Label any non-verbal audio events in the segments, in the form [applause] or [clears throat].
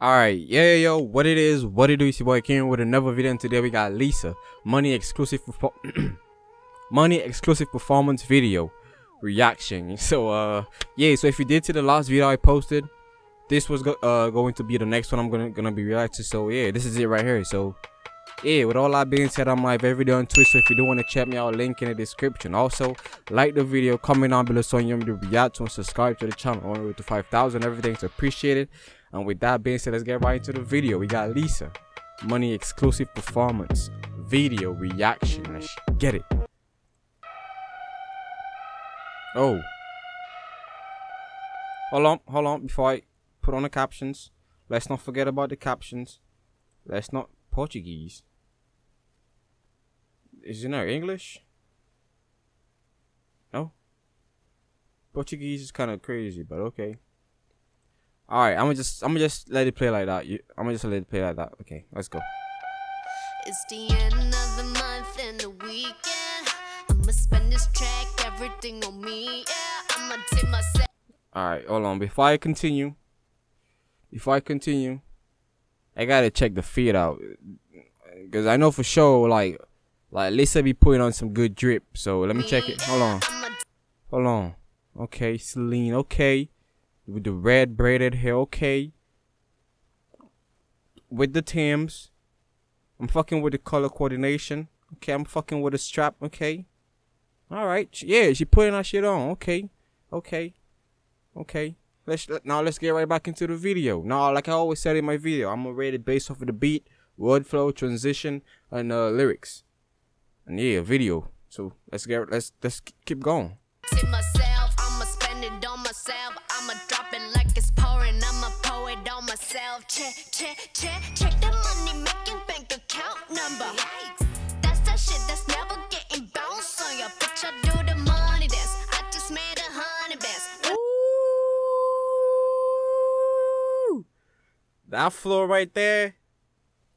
Alright, yeah, yo, what it is, what it do, it's your boy King with another video, and today we got Lisa, money exclusive, [clears throat] money exclusive performance video reaction. [laughs] So, uh, yeah, so if you did see the last video I posted, this was go uh going to be the next one I'm gonna gonna be reacting. To so yeah, this is it right here. So yeah, with all that being said, I'm live every day on Twitch. So if you do want to check me out, link in the description. Also, like the video, comment down below so you want me to react to and subscribe to the channel. On road to 5,000, everything's appreciated. And with that being said, let's get right into the video. We got Lisa, money exclusive performance video reaction. Let's get it. Oh. Hold on, hold on. Before I put on the captions, let's not forget about the captions. Let's not Portuguese. Is it not English? No. Portuguese is kind of crazy, but okay. All right, I'm gonna just I'm gonna just let it play like that. You, I'm gonna just let it play like that. Okay, let's go. It's the end of the month and the weekend. I'ma spend this track, everything on me. Yeah, I'ma take myself. All right, hold on. Before I continue, before I continue, I gotta check the feed out, cause I know for sure like like Lisa be putting on some good drip. So let me check it. Hold on, hold on. Okay, Celine. Okay with the red braided hair, okay. With the Tims. I'm fucking with the color coordination. Okay, I'm fucking with the strap, okay. Alright, yeah, she putting that shit on, okay. Okay. Okay. Let's now let's get right back into the video. Now, like I always said in my video, I'm gonna rate it based off of the beat, word flow, transition, and uh, lyrics. And yeah, video. So let's get let's let's keep going. Check, check, check, check the money making bank account number. That's that shit that's never getting bounced on your bitch. I do the money dance. I just made a hundred bands. Ooh. That floor right there.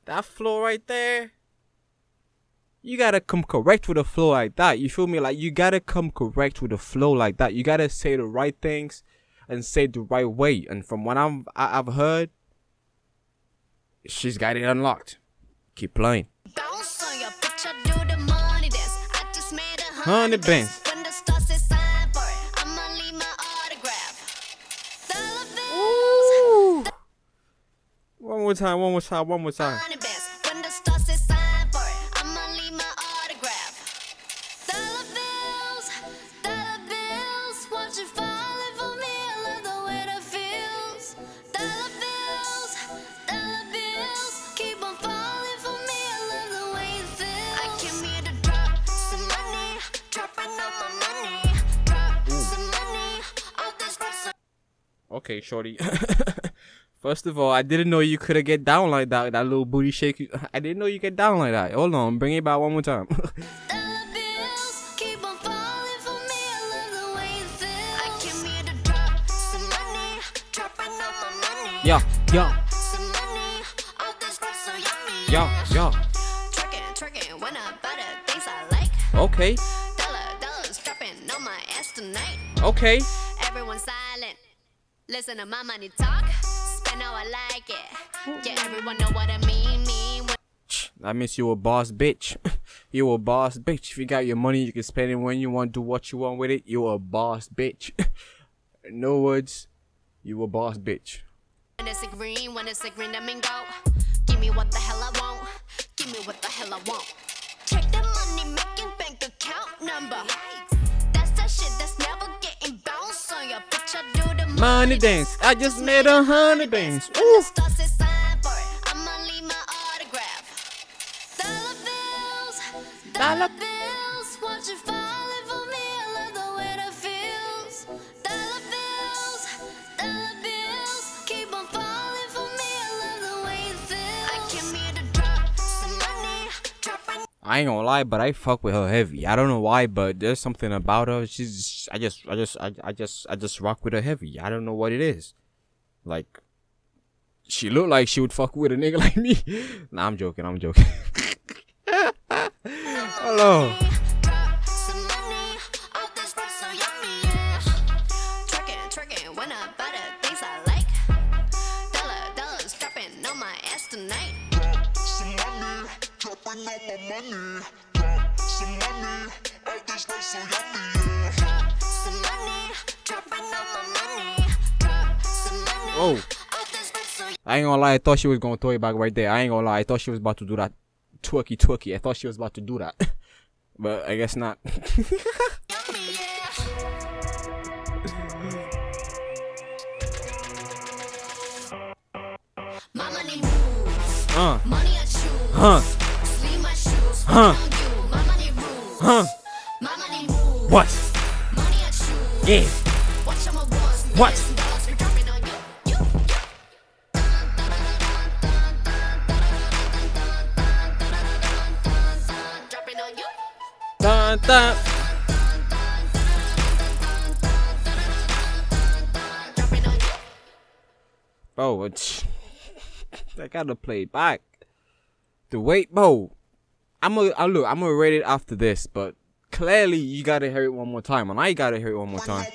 That floor right there. You gotta come correct with a flow like that. You feel me? Like you gotta come correct with a flow like that. You gotta say the right things and say the right way. And from what I'm I've heard, She's got it unlocked. Keep playing. Hundred bands. One more time, one more time, one more time. Okay, shorty. First of all, I didn't know you could have get down like that. That little booty shake. I didn't know you get down like that. Hold on, bring it back one more time. Yo, yo. Yo, yo. Okay. Okay. Listen to my money talk. Spend how I like it. Yeah, everyone know what I mean. mean that means you a boss bitch. [laughs] you a boss bitch. If you got your money, you can spend it when you want, do what you want with it. You a boss bitch. [laughs] no words. You a boss bitch. When it's a green, when it's a green, I mean go. Give me what the hell I want. Give me what the hell I want. Check the money making bank account number. Money dance. I just made a honey bands. Ooh. Dollar bills, I ain't gonna lie, but I fuck with her heavy. I don't know why, but there's something about her. She's, I just, I just, I, I just, I just rock with her heavy. I don't know what it is. Like, she look like she would fuck with a nigga [laughs] like me. nah, I'm joking. I'm joking. [laughs] Hello. Oh. I ain't gonna lie, I thought she was gonna throw it back right there. I ain't gonna lie, I thought she was about to do that twerky twerky. I thought she was about to do that. but I guess not. yummy, yeah. My money moves, uh, money Dun, dun. Bro, it's, I gotta play back. The wait, bro. I'm gonna I look. I'm gonna rate it after this, but clearly you gotta hear it one more time, and I gotta hear it one more time.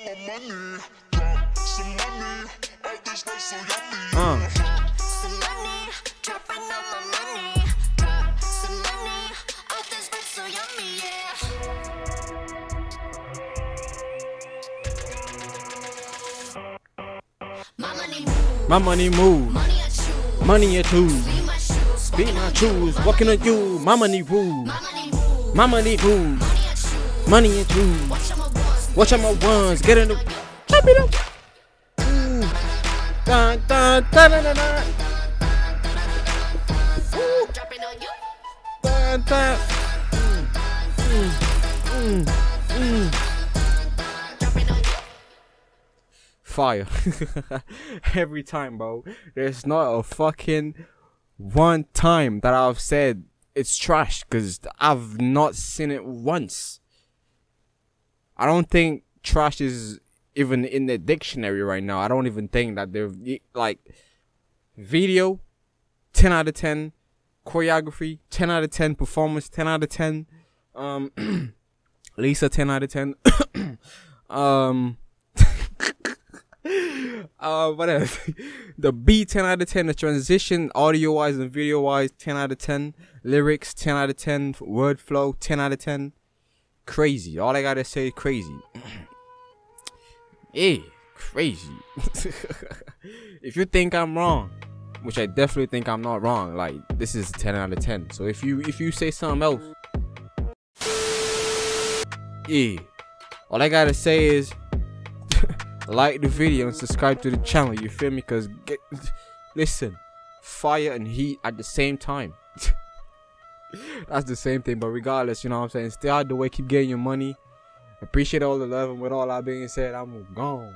My money move, money I choose. Be my shoes, choose. Walking on you, my money move, My money move, money I choose. Watch out my ones, get in the. Chop it up. Ooh. Dun, dun, dun, dun, dun, dun. Ooh. Dun, dun. Mm, mm, mm, Fire. [laughs] Every time, bro. There's not a fucking one time that I've said it's trash because I've not seen it once. I don't think trash is even in the dictionary right now. I don't even think that they're like video 10 out of 10 choreography 10 out of 10 performance 10 out of 10 um [clears throat] Lisa 10 out of 10 [clears throat] um uh what else? [laughs] The beat 10 out of 10 the transition audio wise and video wise 10 out of 10 lyrics 10 out of 10 word flow 10 out of 10 crazy. All i gotta say is crazy. Yeah [clears throat] crazy. [laughs] If you think i'm wrong which i definitely think i'm not wrong like this is 10 out of 10 so if you if you say something else yeah all i gotta say is like the video and subscribe to the channel you feel me? Because get listen fire and heat at the same time. [laughs] That's the same thing but regardless you know what i'm saying? Stay out the way keep getting your money. Appreciate all the love and with all that being said i'm gone